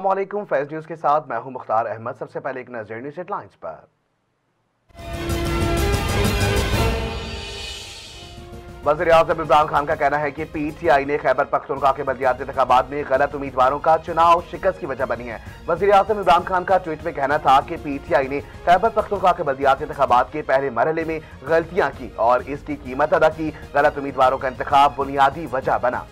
वालेकुम फैज न्यूज़ के साथ मैं हूँ मुख्तार अहमद। सबसे पहले एक नज़र न्यूज़ हेडलाइंस पर। वज़ीर अजम इमरान खान का कहना है कि पीटीआई ने खैबर पख्तूनख्वा के बलदियाती इंतबात में गलत उम्मीदवारों का चुनाव शिकस्त की वजह बनी है। वज़ीर अजम इमरान खान का ट्वीट में कहना था कि पीटीआई ने खैबर पख्तूनख्वा के बलदियाती इंतबात के पहले मरहले में गलतियाँ की और इसकी कीमत अदा की। गलत उम्मीदवारों का इंतबाब बुनियादी वजह बना।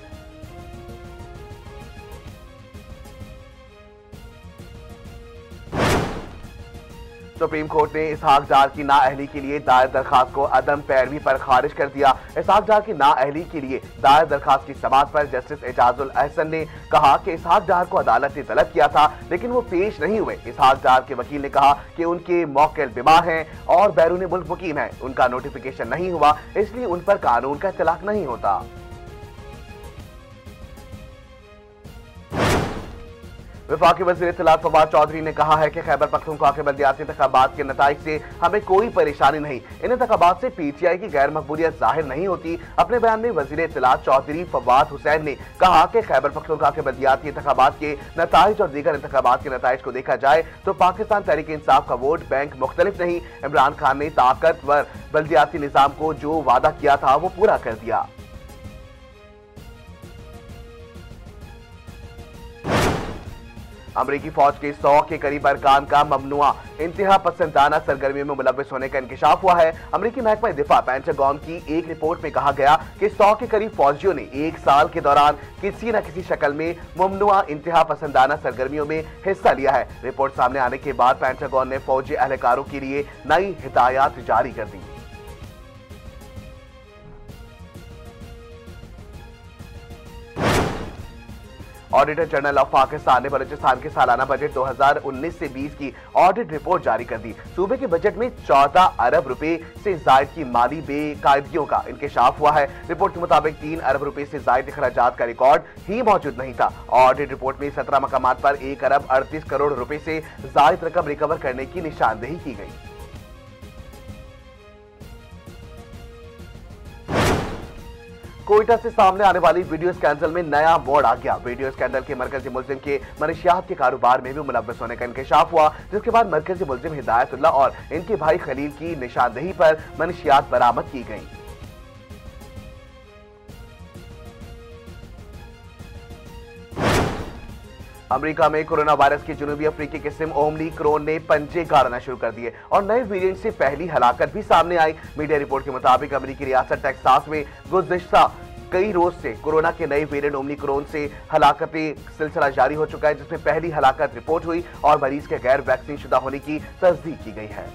सुप्रीम कोर्ट ने इसहाक डार की नाअहली के लिए दायर दरखास्त को अदम पैरवी पर खारिज कर दिया। इसहाक डार की नाअहली के लिए दायर दरखास्त की समात पर जस्टिस एजाजुल अहसन ने कहा कि इसहाक डार को अदालत ने तलब किया था, लेकिन वो पेश नहीं हुए। इसहाक डार के वकील ने कहा कि उनके मौकल बीमार हैं और बैरून मुल्क मुकीम है। उनका नोटिफिकेशन नहीं हुआ, इसलिए उन पर कानून का इतलाक नहीं होता। विफाकी वजी इतलात फवाद चौधरी ने कहा है कि खैबर पख्तूनख्वा के बल्दियाती इंतबात के नतज से हमें कोई परेशानी नहीं। इन इंतबात से पी टी आई की गैर मकबूलियत ज़ाहिर नहीं होती। अपने बयान में वज़ीर इतलात चौधरी फवाद हुसैन ने कहा कि खैबर पख्तूनख्वा के बल्दियाती इंतबात के नतज और दीगर इंतबात के नतज को देखा जाए तो पाकिस्तान तहरीक इंसाफ का वोट बैंक मुख्तलिफ़ नहीं। इमरान खान ने ताकतवर बल्दियाती निज़ाम को जो वादा किया था, वो पूरा कर दिया। अमरीकी फौज के सौ के करीब अरकान का ममनुआ इंतहा पसंदाना सरगर्मियों में मुलविस होने का इंकशाफ हुआ है। अमरीकी महकमा दिफा पेंटागन की एक रिपोर्ट में कहा गया कि सौ के करीब फौजियों ने एक साल के दौरान किसी न किसी शक्ल में ममनुआ इंतहा पसंदाना सरगर्मियों में हिस्सा लिया है। रिपोर्ट सामने आने के बाद पेंटागन ने फौजी एहलकारों के लिए नई हिदायत जारी कर दी। ऑडिटर जनरल ऑफ़ पाकिस्तान ने बलूचिस्तान के सालाना बजट 2019 से 20 की ऑडिट रिपोर्ट जारी कर दी। सूबे के बजट में 14 अरब रुपए से जायद की माली बेकायदगियों का इंकशाफ हुआ है। रिपोर्ट के मुताबिक तीन अरब रुपए से जायद अखराज का रिकॉर्ड ही मौजूद नहीं था। ऑडिट रिपोर्ट में सत्रह मकाम पर एक अरब अड़तीस करोड़ रुपए से जायद रकम रिकवर करने की निशानदेही की गई। कोयटा से सामने आने वाली वीडियो स्कैंडल में नया मोड़ आ गया। वीडियो स्कैंडल के मरकजी मुलिम के मनशियात के कारोबार में भी मुलवस होने का इंकशाफ हुआ, जिसके बाद मरकजी मुलिम हिदायतुल्ला और इनके भाई खलील की निशानदेही पर मनशियात बरामद की गई। अमेरिका में कोरोना वायरस की जुनूबी अफ्रीकी किस्म ओमली क्रोन ने पंजे गाड़ना शुरू कर दिए और नए वेरिएंट से पहली हलाकत भी सामने आई। मीडिया रिपोर्ट के मुताबिक अमेरिकी रियासत टेक्सास में गुजश्ता कई रोज से कोरोना के नए वेरिएंट क्रोन से हलाकतें सिलसिला जारी हो चुका है, जिसमें पहली हलाकत रिपोर्ट हुई और मरीज़ के गैर वैक्सीन शुदा होने की तस्दीक की गई है।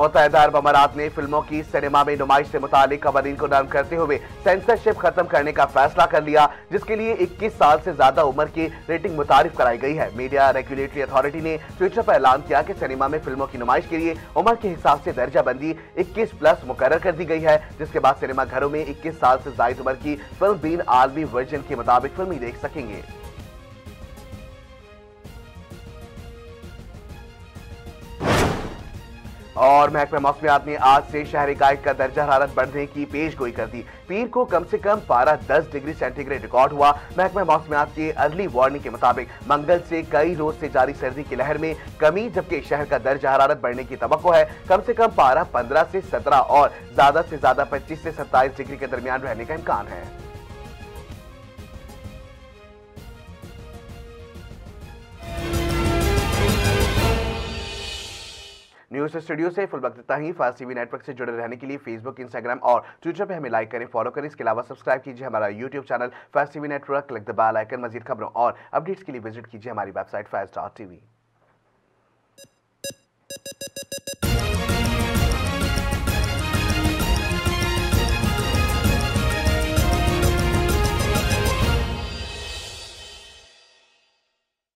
मुतहदा अरब अमारात ने फ़िल्मों की सिनेमा में नुमाइश से मुतालिक कवानीन को नरम करते हुए सेंसरशिप खत्म करने का फैसला कर लिया, जिसके लिए 21 साल से ज़्यादा उम्र की रेटिंग मुतारिफ कराई गई है। मीडिया रेगुलेटरी अथॉरिटी ने ट्विटर पर ऐलान किया कि सिनेमा में फ़िल्मों की नुमाइश के लिए उम्र के हिसाब से दर्जा बंदी इक्कीस प्लस मुकर कर दी गई है, जिसके बाद सिनेमाघरों में इक्कीस साल से जायद उम्र की फ़िल्म बीन आलमी वर्जन के मुताबिक फ़िल्म देख सकेंगे। और महकमा मौसमियात ने आज से शहरी गाइड का दर्जा हरारत बढ़ने की पेश गोई कर दी। पीर को कम से कम पारा दस डिग्री सेंटीग्रेड रिकॉर्ड हुआ। महकमा मौसमियात के अर्ली वार्निंग के मुताबिक मंगल से कई रोज से जारी सर्दी की लहर में कमी, जबकि शहर का दर्जा हरारत बढ़ने की तो है। कम से कम पारा पंद्रह से सत्रह और ज़्यादा से ज़्यादा पच्चीस से सत्ताईस डिग्री के दरमियान रहने का इम्कान है। न्यूज़ स्टूडियो से फुल वक्त ही फास्ट टीवी नेटवर्क से जुड़े रहने के लिए फेसबुक इंस्टाग्राम और ट्विटर पर हमें लाइक करें फॉलो करें। इसके अलावा सब्सक्राइब कीजिए हमारा YouTube channel Fast TV Network. Click the bell icon मजीद खबरों और अपडेट्स के लिए विज़िट कीजिए हमारी वेबसाइट फास्ट डॉट टीवी।